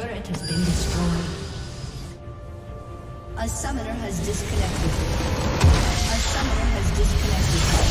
turret has been destroyed. A summoner has disconnected. A summoner has disconnected.